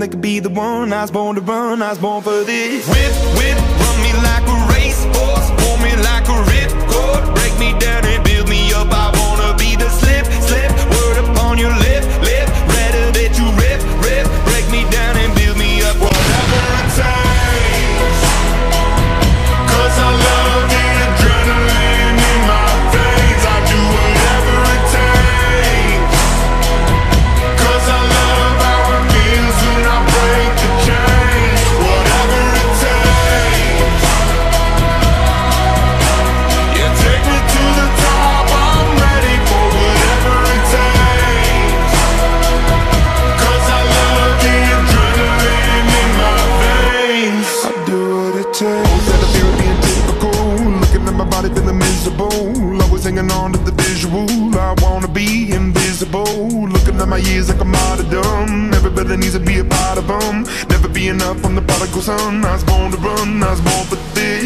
they could be the one. I was born to run, I was born for this. Whip, whip, run me like it takes That I feel being typical. Looking at my body feeling miserable. Always hanging on to the visual. I wanna be invisible. Looking at my years like I'm martyrdom Everybody needs to be a part of them Never be enough from the prodigal son. I was born to run, I was born for this